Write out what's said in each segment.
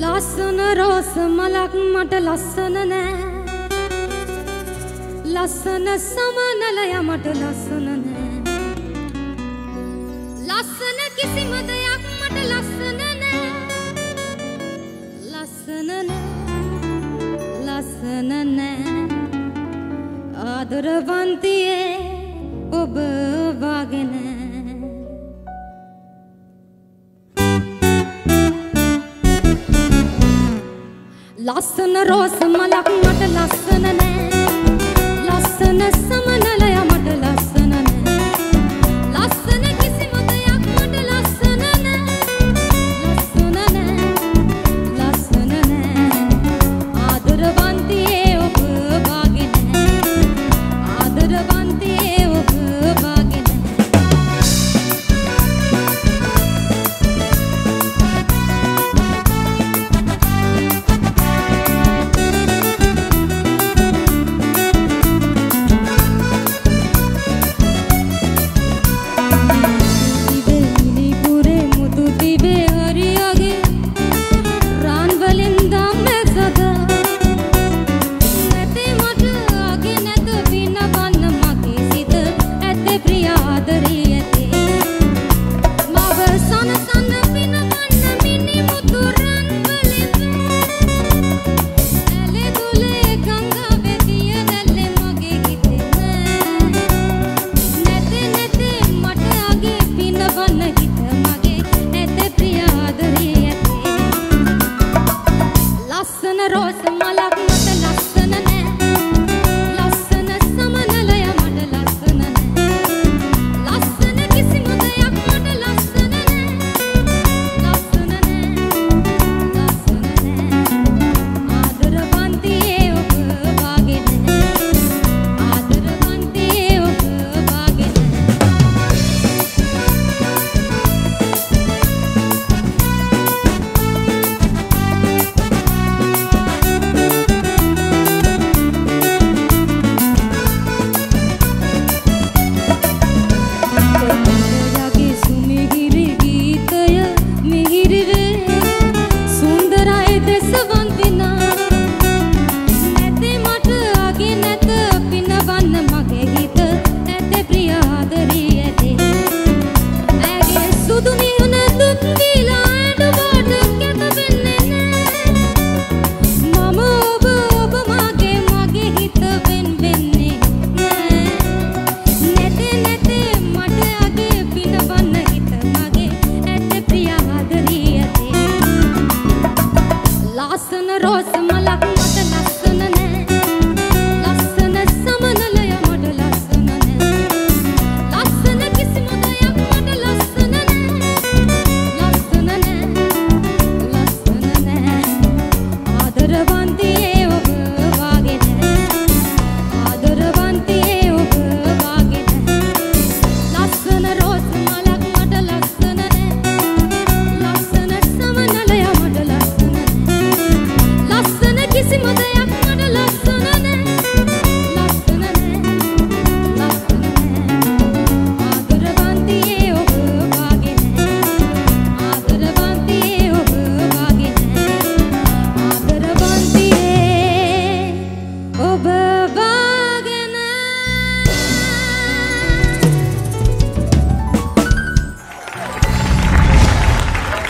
ලස්සන රෝස මලක් මට ලස්සන නෑ. ලස්සන සමනලය මට ලස්සන නෑ. ලස්සන කිසිම දෙයක් මට ලස්සන ලස්සන රෝස මලක් මට ලස්සන නෑ. ලස්සන සමනලය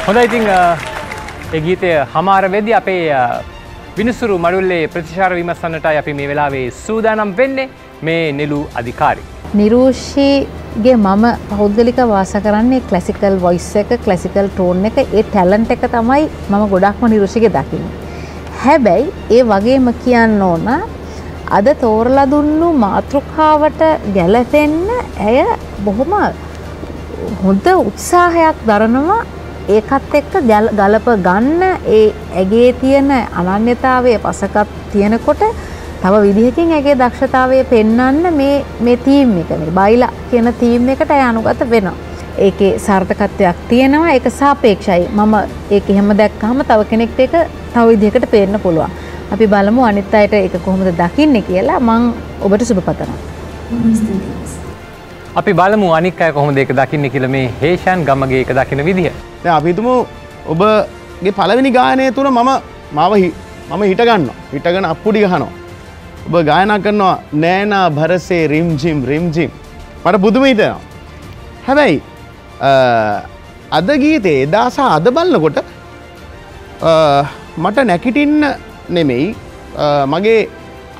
හොඳ ඉතිං ඒ ගීතය හමාර වෙදි අපේ අ, විනිසුරු මඩුල්ලේ ප්‍රතිශාර විමසන්නටයි අපි මේ වෙලාවේ සූදානම් වෙන්නේ මේ නෙලු අධිකාරි. නිරූෂීගේ මම පෞද්ගලික වාස කරන්නේ කලසිකල් වොයිස් එක කලසිකල් ටෝන් එක ඒ ටැලන්ට එක තමයි මම ගොඩක්ම නිරුෂික දකින්න. හැබැයි ඒ වගේම කියන්න ඕන අද තෝරලා දුන්නු මාතෘකාවට ගැලපෙන්න ඇය බොහොම හොඳ උත්සාහයක් දරනවා ඒකත් එක්ක ගැල- ගලප ගන්න ඒ ඇගේ තියෙන අනන්‍යතාවය පසකත් තියෙනකොට තව විදිහකින් ඇගේ දක්ෂතාවය පෙන්නන්න මේ මේ තීම් එක මේ බයිලා කියන තීම් එකට ඇය අනුගත වෙනවා. ඒකේ සාර්ථකත්වයක් තියෙනවා ඒක සාපේක්ෂයි මම ඒක එහෙම දැක්කහම තව කෙනෙක්ට එක තව විදිහකට පේන්න පුළුවන්. අපි බලමු අනිත් අයට ඒක කොහොමද දකින්නේ කියලා මං ඔබට සුබ පතනවා. අපි බලමු අනික් අය කොහොමද ඒක දකින්නේ කියලා මේ හේෂන් ගමගේ එක දකින විදිහ. දැන් අපි හිතමු ඔබ ඔබගේ පළවෙනි ගායනය තුර මම මව මම හිටගන්න හිටගෙන අප්පුඩි ගහනවා. ඔබ ගායනා කරනවා නෑනා භරසේ රිම්ජිම් රිම්ජිම් මට බුදුම හිතනවා. හැබැයි අද ගීතේ එදාස අද බලන්නකොට මට නැකිටින්න නෙමෙයි. මගේ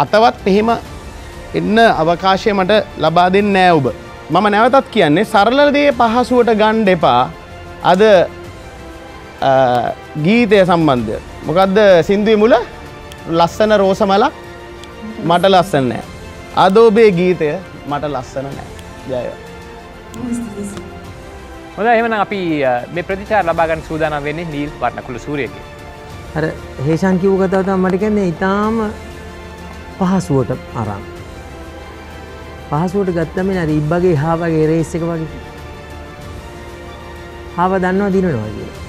අතවත් එහෙම එන්න අවකාශය මට ලබා දෙන්න නෑ ඔබ. මම නැවතත් කියන්නේ සරලදේ පහසුවට ගණ්ඩ එපා. අද ගීතය සම්බන්ධය මොකක්ද සින්දුව මුල ලස්සන රෝසමලක් මට ලස්සන නෑ අදෝබේ ගීතය මට ලස්සන නෑ ජය හොඳ එහෙමනම් අපි මේ ප්‍රතිචාර ලබාගන්න සූදානම් වෙන්නේ නීල් වර්ණකුල සූරියගේ. අර හේෂන් කිව්ව කතාව තමයි මට කියන්නේ ඊටාම පහසුවට අරන්. පහසුවට ගත්තම නේද ඉබ්බගේ හාවගේ රේස් එක වගේ. හාව දන්නවා දිනනවා කියලා.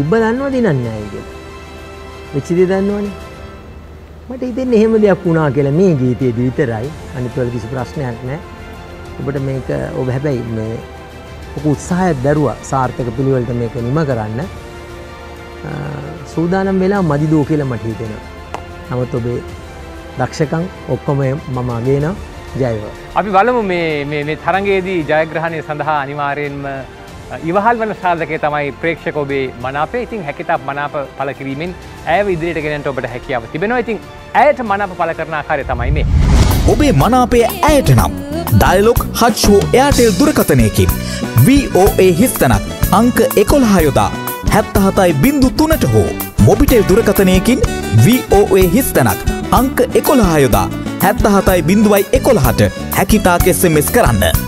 ඉබ්බ දන්නවා දිනන්නේ නැහැ කියලා. වෙච්ච දේ දන්නවනේ. මට හිතෙන්නේ එහෙම දෙයක් වුණා කියලා මේ ගීතයේදී විතරයි. අනිත් වල කිසි ප්‍රශ්නයක් නැහැ. ඔබට මේක ඔබ හැබැයි මේ ඔක උත්සාහයක් දැරුවා සාර්ථක පිළිවෙලට මේක නිම කරන්න. සූදානම් වෙලා මදිදෝ කියලා මට හිතෙනවා. නමුත් ඔබේ දක්ෂකම් ඔක්කොම මම අගේනවා ජයව. අපි බලමු මේ තරගේදී ජයග්‍රහණය සඳහා අනිවාර්යෙන්ම ඉවහල් වන සාධකය තමයි ප්‍රේක්ෂක ඔබේ මනාපේ ඉතින් හැකිතක් මනාප පල කිරීමෙන් ඇය ඉදිරියට ගෙනට ඔබට හැකියාව තිබෙනවා ඉතින් ඇයට මනාප පල කරන ආකාරය තමයි මේ. ඔබේ මනාපය ඇයට නම් ඩයිලොක් හච්ෂෝ එයාටෙල් දුරකතනයකින් VOA හිස්තනක් අංක එකොල්හයොදා හැත්තහතයි බින්දු තුනට හෝ මොබිටෙල් දුරකතනයකින් VOA හිස්තනක් අංක එකොළහයොදා හැත්තහතයි බිඳුවයි එකොළහට හැකිතා කෙස්සෙමෙස් කරන්න.